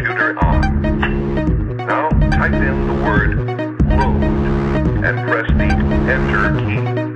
computer on. Now type in the word load and press the enter key.